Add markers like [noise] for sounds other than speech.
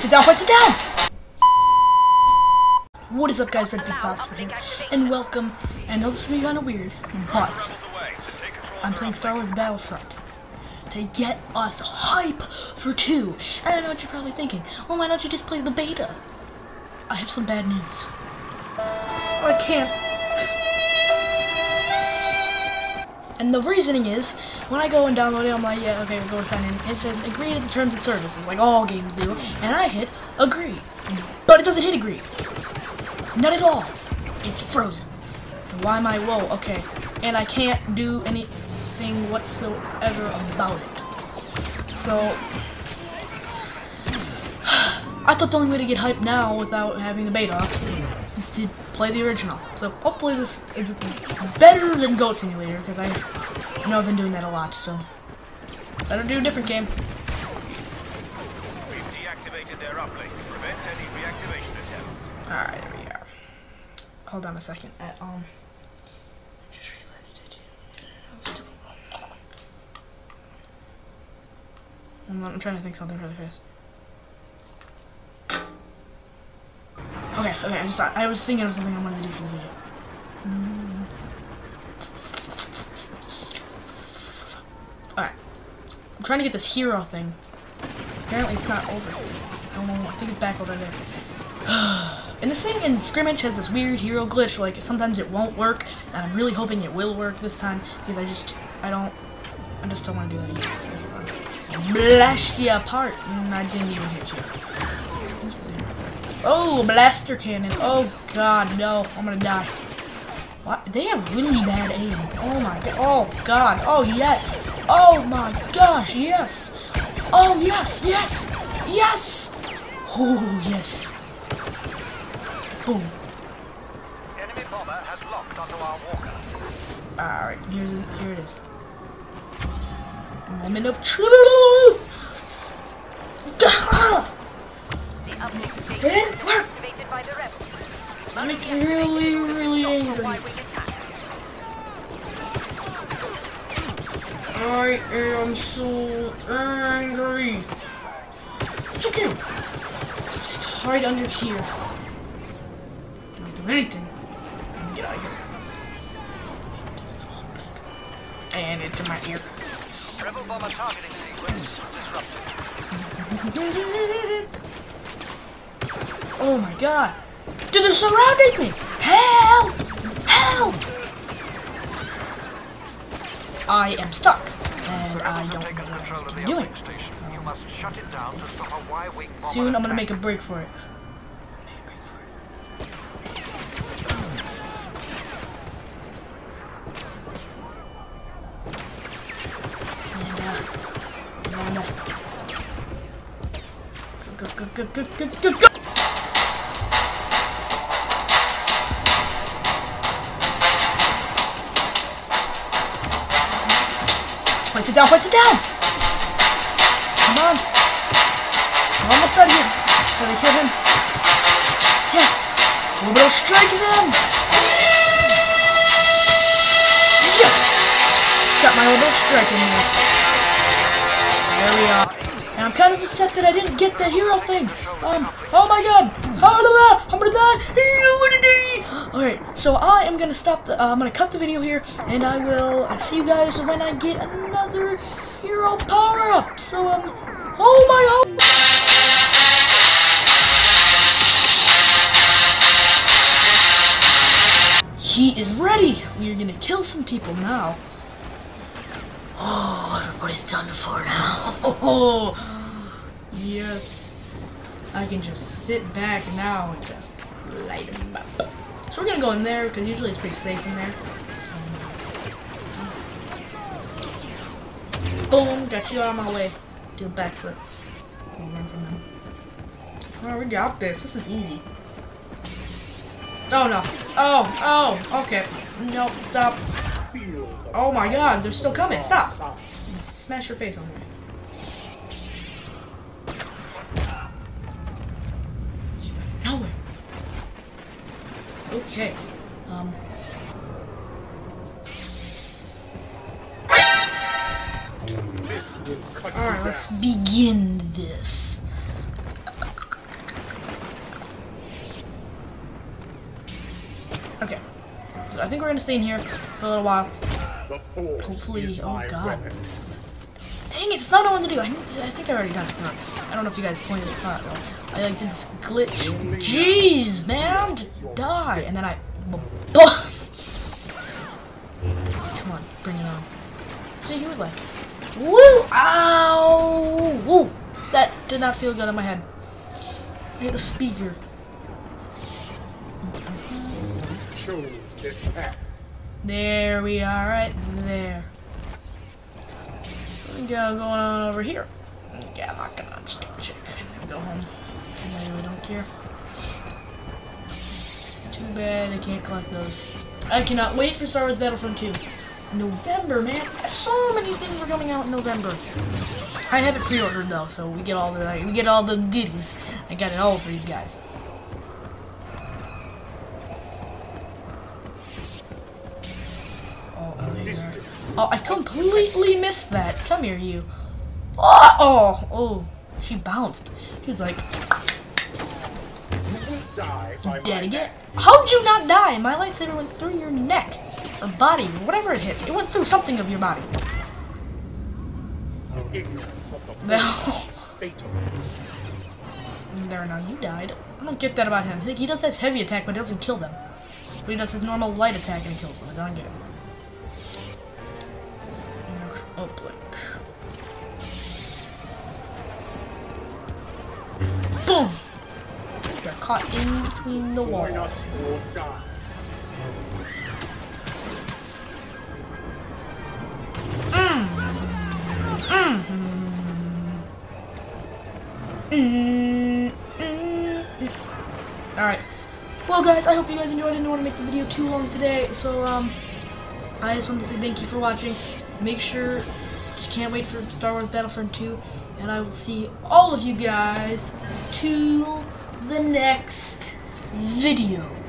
Place it down, it down! What is up guys, Redbeak Boxer here, and welcome, I know this is gonna be kinda weird, but I'm playing Star Wars Battlefront to get us hype for 2. And I know what you're probably thinking, well why don't you just play the beta? I have some bad news. I can't. And the reasoning is, when I go and download it, I'm like, yeah, okay, going to sign in. It says agree to the terms and services, like all games do. And I hit agree. But it doesn't hit agree. Not at all. It's frozen. And why am I, whoa, okay. And I can't do anything whatsoever about it. So, [sighs] I thought the only way to get hyped now without having the beta is to play the original. So hopefully this is better than Goat Simulator because I know I've been doing that a lot. So better do a different game. We've deactivated their uplink prevent any reactivation attempts. All right, there we are. Hold on a second. At um, just realized it. I'm, I'm trying to think something really fast. Okay, okay, I just I was thinking of something I wanted to do for the video. Mm. Alright. I'm trying to get this hero thing. Apparently it's not over. I don't know, I think it's back over there. [sighs] and this thing in Scrimmage has this weird hero glitch, like sometimes it won't work, and I'm really hoping it will work this time, because I just, I don't, I just don't want to do that again. So, blast you apart, and I didn't even hit you. Oh, blaster cannon. Oh god, no. I'm gonna die. What? They have really bad aim. Oh my god. Oh god. Oh yes. Oh my gosh, yes. Oh yes, yes, yes. Oh yes. Boom. Enemy bomber has locked onto our walker. Alright, here's here it is. Moment of truth! It didn't work! I'm really, really angry. I am so angry. Chicken! Just hide under here. Don't do anything. Get out of here. And it's in my ear. Rebel bomber targeting sequence disrupted. [laughs] oh my god. Dude, they're surrounding me! Help! Help! I am stuck. And I don't know what I'm doing. You must shut it down to stop a Y-wing bomber Soon I'm gonna make a break for it. Uh, uh, go, go, go, go, go, go, go! Place it down, place it down! Come on! We're almost done here. So they kill him. Yes! Orbital strike them! Yes! Got my orbital strike in there. There we are. And I'm kind of upset that I didn't get the hero thing. Um, oh my god! Oh, I'm gonna die! Alright, so I am gonna stop the, uh, I'm gonna cut the video here, and I will uh, see you guys when I get another hero power-up. So, um, oh my god! He is ready! We are gonna kill some people now. Oh, everybody's done for now. [laughs] Yes. I can just sit back now and just light them up. So we're gonna go in there, because usually it's pretty safe in there. So, uh, boom, got you out of my way. Do a backflip. Run from them. Oh, we got this. This is easy. Oh no. Oh, oh, okay. No, stop. Oh my god, they're still coming. Stop. Smash your face on there. Okay. Um. Alright, let's begin this. Okay. I think we're gonna stay in here for a little while. Hopefully, oh god. Dang it, it's not knowing to do. I, to, I think I already done it. I don't know if you guys pointed this out. I like did this glitch. Jeez, man, duh die. And then I. [laughs] Come on, bring it on. See, he was like, woo, ow, woo. That did not feel good on my head. Hit a speaker. There we are, right there. Got going on over here? Yeah, I'm not gonna check. I'm go home. I really don't care. Too bad I can't collect those. I cannot wait for Star Wars Battlefront 2. November, man. So many things are coming out in November. I have it pre-ordered though, so we get all the we get all the goodies. I got it all for you guys. Oh. Distance. Oh, I completely missed that. Come here, you. Oh, oh, oh. She bounced. She was like, dead again. How'd you not die? My lightsaber went through your neck. Or body, or whatever it hit. It went through something of your body. Oh, ignorance of the No. [laughs] There, now you died. I don't get that about him. He does his heavy attack, but doesn't kill them. But he does his normal light attack and kills them. I don't get it. Oh, boy. Boom! Caught in between the walls. Mm, mm, mm. Alright. Well, guys, I hope you guys enjoyed. I didn't want to make the video too long today, so, um, I just wanted to say thank you for watching. Make sure you can't wait for Star Wars Battlefront 2, and I will see all of you guys till the next video.